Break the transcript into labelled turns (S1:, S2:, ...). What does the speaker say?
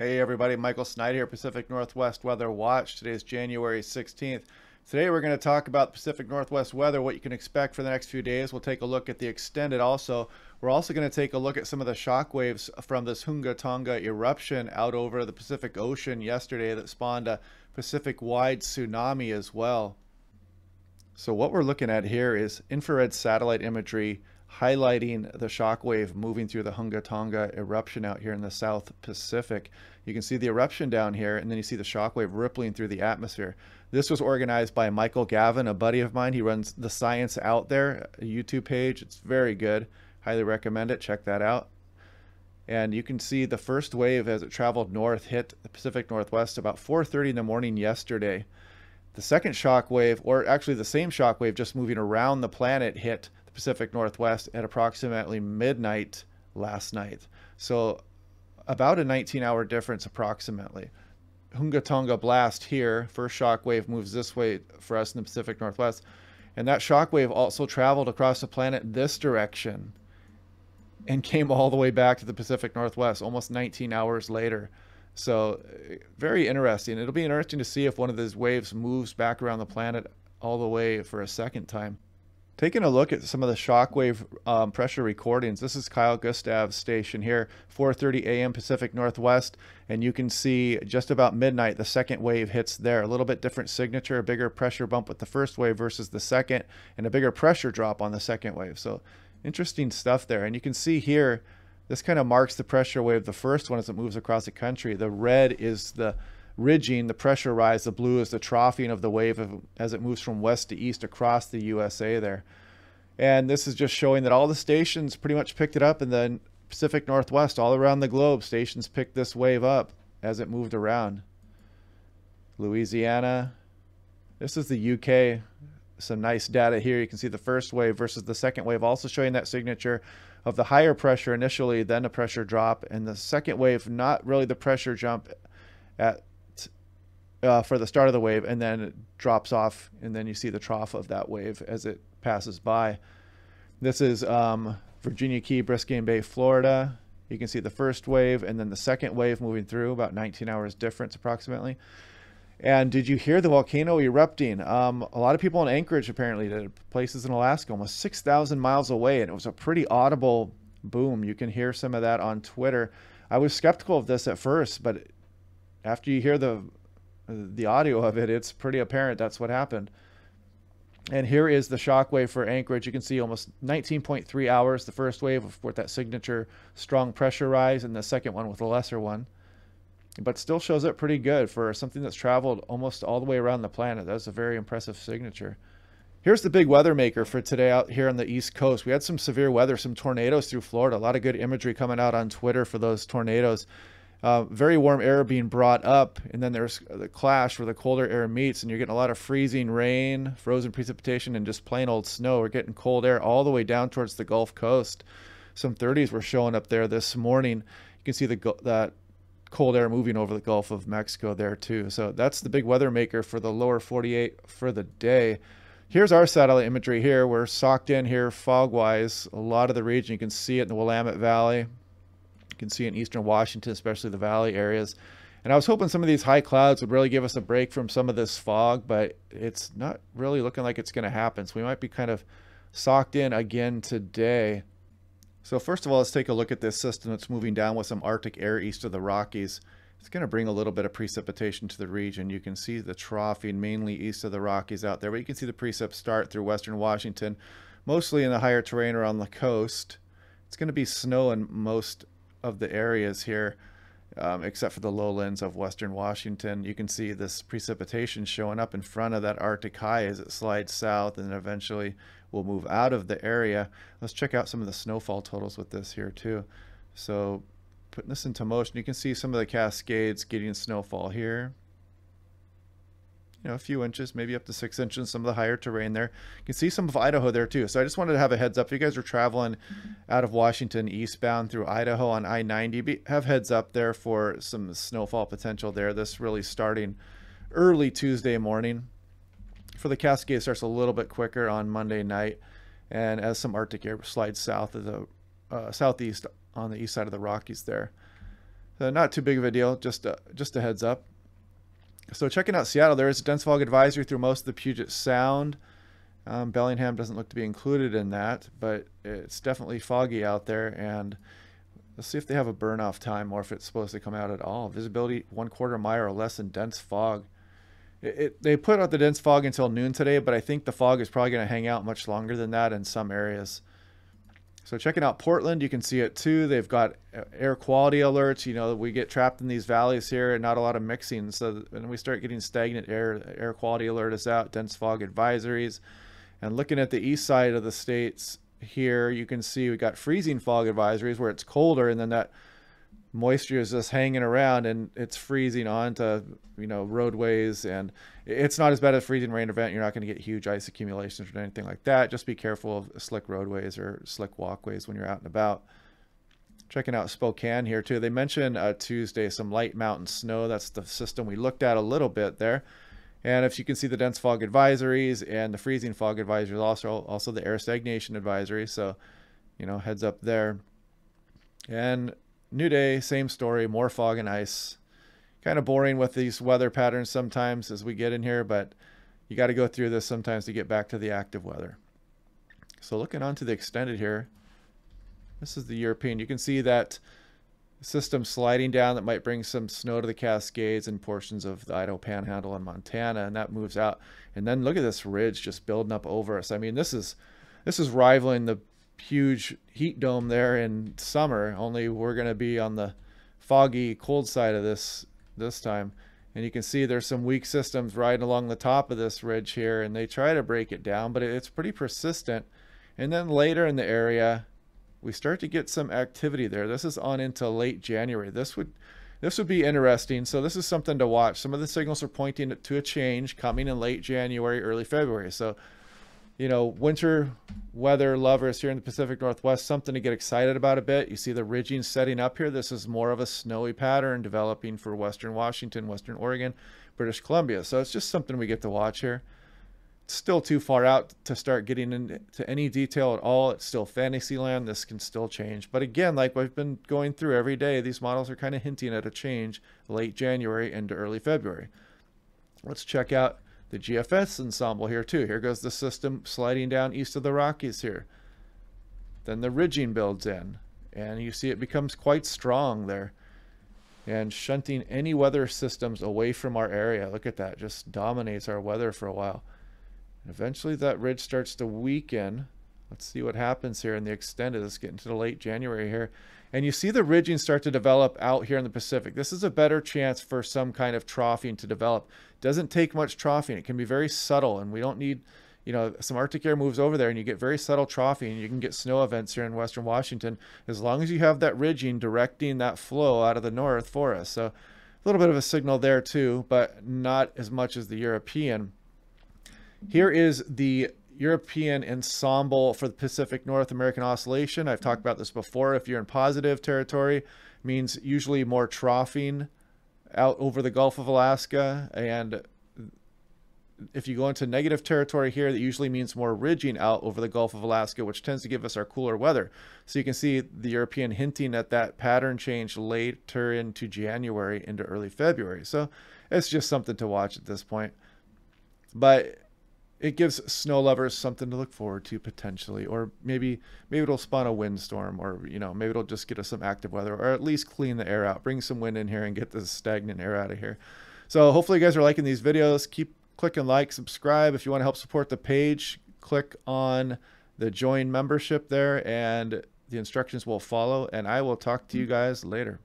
S1: Hey everybody, Michael Snyder here, Pacific Northwest Weather Watch. Today is January 16th. Today we're going to talk about Pacific Northwest weather, what you can expect for the next few days. We'll take a look at the extended also. We're also going to take a look at some of the shock waves from this Hunga Tonga eruption out over the Pacific Ocean yesterday that spawned a Pacific-wide tsunami as well. So what we're looking at here is infrared satellite imagery highlighting the shock wave moving through the Hunga Tonga eruption out here in the South Pacific. You can see the eruption down here, and then you see the shock wave rippling through the atmosphere. This was organized by Michael Gavan, a buddy of mine. He runs the Science Out There YouTube page. It's very good. Highly recommend it. Check that out. And you can see the first wave as it traveled north hit the Pacific Northwest about 4.30 in the morning yesterday. The second shock wave, or actually the same shock wave just moving around the planet, hit Pacific Northwest at approximately midnight last night. So about a 19 hour difference approximately. Hunga Tonga blast here, first shock wave moves this way for us in the Pacific Northwest. And that shock wave also traveled across the planet this direction and came all the way back to the Pacific Northwest almost 19 hours later. So very interesting. It'll be interesting to see if one of these waves moves back around the planet all the way for a second time. Taking a look at some of the shockwave um, pressure recordings, this is Kyle Gustav's station here, 4.30 a.m. Pacific Northwest, and you can see just about midnight the second wave hits there. A little bit different signature, a bigger pressure bump with the first wave versus the second, and a bigger pressure drop on the second wave. So interesting stuff there. And you can see here, this kind of marks the pressure wave, the first one as it moves across the country. The red is the ridging, the pressure rise. The blue is the troughing of the wave as it moves from west to east across the USA there. And this is just showing that all the stations pretty much picked it up in the Pacific Northwest, all around the globe. Stations picked this wave up as it moved around. Louisiana. This is the UK. Some nice data here. You can see the first wave versus the second wave, also showing that signature of the higher pressure initially, then a pressure drop, and the second wave, not really the pressure jump at uh, for the start of the wave, and then it drops off, and then you see the trough of that wave as it passes by. This is um, Virginia Key, Biscayne Bay, Florida. You can see the first wave and then the second wave moving through, about 19 hours difference approximately. And did you hear the volcano erupting? Um, a lot of people in Anchorage apparently did. Places in Alaska, almost 6,000 miles away, and it was a pretty audible boom. You can hear some of that on Twitter. I was skeptical of this at first, but after you hear the the audio of it, it's pretty apparent that's what happened. And here is the shock wave for Anchorage. You can see almost 19.3 hours, the first wave with that signature strong pressure rise, and the second one with a lesser one. But still shows up pretty good for something that's traveled almost all the way around the planet. That's a very impressive signature. Here's the big weather maker for today out here on the East Coast. We had some severe weather, some tornadoes through Florida. A lot of good imagery coming out on Twitter for those tornadoes uh, very warm air being brought up, and then there's the clash where the colder air meets, and you're getting a lot of freezing rain, frozen precipitation, and just plain old snow. We're getting cold air all the way down towards the Gulf Coast. Some 30s were showing up there this morning. You can see the that cold air moving over the Gulf of Mexico there too. So that's the big weather maker for the lower 48 for the day. Here's our satellite imagery here. We're socked in here fog-wise. A lot of the region, you can see it in the Willamette Valley, can see in eastern Washington, especially the valley areas. And I was hoping some of these high clouds would really give us a break from some of this fog, but it's not really looking like it's going to happen. So we might be kind of socked in again today. So first of all, let's take a look at this system that's moving down with some Arctic air east of the Rockies. It's going to bring a little bit of precipitation to the region. You can see the troughing mainly east of the Rockies out there, but you can see the precip start through western Washington, mostly in the higher terrain around the coast. It's going to be snow in most of the areas here, um, except for the lowlands of western Washington. You can see this precipitation showing up in front of that Arctic high as it slides south and eventually will move out of the area. Let's check out some of the snowfall totals with this here too. So putting this into motion, you can see some of the Cascades getting snowfall here you know, a few inches, maybe up to six inches, some of the higher terrain there. You can see some of Idaho there too. So I just wanted to have a heads up. If you guys are traveling out of Washington eastbound through Idaho on I-90, have heads up there for some snowfall potential there. This really starting early Tuesday morning. For the Cascade, starts a little bit quicker on Monday night. And as some Arctic air slides south of the uh, southeast on the east side of the Rockies there. Uh, not too big of a deal, just a, just a heads up. So checking out Seattle, there is a dense fog advisory through most of the Puget Sound. Um, Bellingham doesn't look to be included in that, but it's definitely foggy out there. And let's see if they have a burn off time or if it's supposed to come out at all. Visibility one quarter mile or less in dense fog. It, it, they put out the dense fog until noon today, but I think the fog is probably going to hang out much longer than that in some areas. So checking out Portland, you can see it too. They've got air quality alerts. You know, we get trapped in these valleys here and not a lot of mixing. So when we start getting stagnant air, air quality alert is out, dense fog advisories. And looking at the east side of the states here, you can see we got freezing fog advisories where it's colder and then that moisture is just hanging around and it's freezing onto you know roadways. And it's not as bad as freezing rain event. You're not going to get huge ice accumulations or anything like that. Just be careful of slick roadways or slick walkways when you're out and about. Checking out spokane here too. They mentioned uh, tuesday some light mountain snow. That's the system we looked at a little bit there. And if you can see the dense fog advisories and the freezing fog advisories also also the air stagnation advisory. So you know heads up there. And New day, same story, more fog and ice. Kind of boring with these weather patterns sometimes as we get in here, but you got to go through this sometimes to get back to the active weather. So looking onto the extended here, this is the European. You can see that system sliding down that might bring some snow to the Cascades and portions of the Idaho Panhandle and Montana, and that moves out. And then look at this ridge just building up over us. I mean, this is this is rivaling the huge heat dome there in summer. Only we're going to be on the foggy, cold side of this this time. And you can see there's some weak systems riding along the top of this ridge here, and they try to break it down, but it's pretty persistent. And then later in the area, we start to get some activity there. This is on into late January. This would this would be interesting. So this is something to watch. Some of the signals are pointing to a change coming in late January, early February. So you know, winter weather lovers here in the Pacific Northwest, something to get excited about a bit. You see the ridging setting up here. This is more of a snowy pattern developing for Western Washington, Western Oregon, British Columbia. So it's just something we get to watch here. It's still too far out to start getting into any detail at all. It's still fantasy land. This can still change. But again, like we've been going through every day, these models are kind of hinting at a change late January into early February. Let's check out the GFS ensemble here too. Here goes the system sliding down east of the Rockies here. Then the ridging builds in and you see it becomes quite strong there and shunting any weather systems away from our area. Look at that, just dominates our weather for a while. And eventually that ridge starts to weaken. Let's see what happens here in the extended. Let's get into the late January here. And you see the ridging start to develop out here in the Pacific. This is a better chance for some kind of troughing to develop. Doesn't take much troughing. It can be very subtle, and we don't need, you know, some Arctic air moves over there, and you get very subtle troughing. and You can get snow events here in Western Washington as long as you have that ridging directing that flow out of the north for us. So a little bit of a signal there too, but not as much as the European. Here is the European ensemble for the Pacific North American Oscillation. I've talked about this before. If you're in positive territory, means usually more troughing out over the Gulf of Alaska. And if you go into negative territory here, that usually means more ridging out over the Gulf of Alaska, which tends to give us our cooler weather. So you can see the European hinting at that pattern change later into January into early February. So it's just something to watch at this point. But it gives snow lovers something to look forward to potentially or maybe maybe it'll spawn a windstorm or you know maybe it'll just get us some active weather or at least clean the air out bring some wind in here and get this stagnant air out of here. So hopefully you guys are liking these videos. Keep clicking like subscribe. If you want to help support the page click on the join membership there and the instructions will follow and i will talk to you guys later